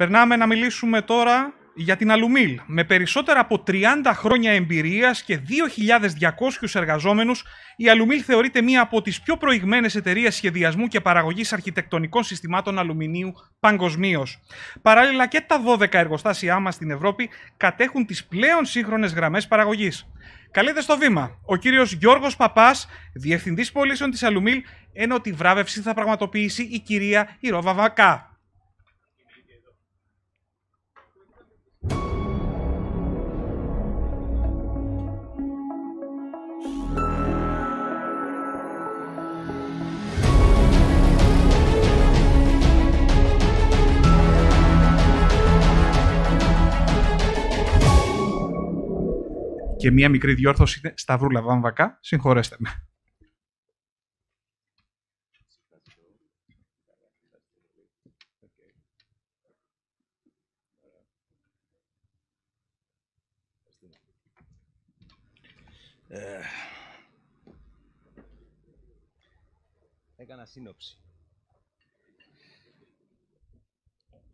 Περνάμε να μιλήσουμε τώρα για την Αλουμίλ. Με περισσότερα από 30 χρόνια εμπειρίας και 2.200 εργαζόμενους, η Αλουμίλ θεωρείται μία από τις πιο προηγμένες εταιρείες σχεδιασμού και παραγωγής αρχιτεκτονικών συστημάτων αλουμινίου παγκοσμίως. Παράλληλα και τα 12 εργοστάσια μας στην Ευρώπη κατέχουν τις πλέον σύγχρονες γραμμές παραγωγής. Καλείτε στο βήμα ο κύριος Γιώργος Παπάς, Διευθυντής Πωλήσεων της Αλουμίλ, ενώ τη βράβευση θα πραγματοποιήσει η κυρία Ιρόβα Βακά. Και μία μικρή διόρθωση είναι Σταυρούλα Βάμβακα. Συγχωρέστε με. Ε, έκανα σύνοψη.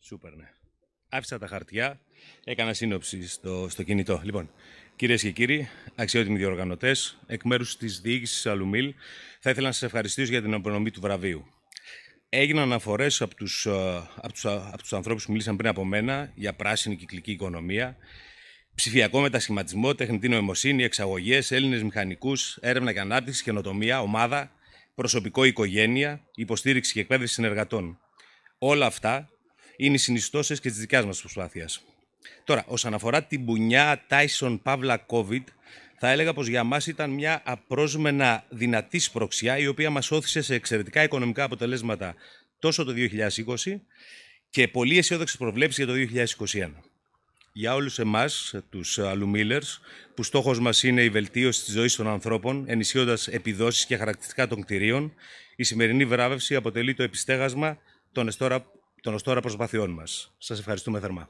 Σούπερ, ναι. Άφησα τα χαρτιά, έκανα σύνοψη στο, στο κινητό. Λοιπόν, κυρίες και κύριοι, αξιότιμοι διοργανωτές, εκ μέρους της διοίκησης Αλουμίλ, θα ήθελα να σας ευχαριστήσω για την απονομή του βραβείου. Έγιναν αναφορές από τους από τους, από τους ανθρώπους που μίλησαν πριν από μένα για πράσινη κυκλική οικονομία, ψηφιακό μετασχηματισμό, τεχνητή νοημοσύνη, εξαγωγές, Έλληνες μηχανικούς, έρευνα και ανάπτυξη, καινοτομία, ομάδα, προσωπικό οικογένεια, υποστήριξη και εκπαίδευση συνεργατών. Όλα αυτά είναι οι συνιστώσεις και τη δικιά μας προσπάθεια. Τώρα, όσον αφορά την μπουνιά Tyson Pavla COVID, θα έλεγα πως για μας ήταν μια απρόσμενα δυνατή σπροξιά η οποία μας όθησε σε εξαιρετικά οικονομικά αποτελέσματα τόσο το 2020 και πολύ αισιόδοξες προβλέψεις για το 2021 για όλους εμάς, τους αλουμίλερς, που στόχος μας είναι η βελτίωση της ζωής των ανθρώπων, ενισχύοντας επιδόσεις και χαρακτηριστικά των κτηρίων, η σημερινή βράβευση αποτελεί το επιστέγασμα των εστόρα, των εστόρα προσπαθειών μας. Σας ευχαριστούμε θερμά.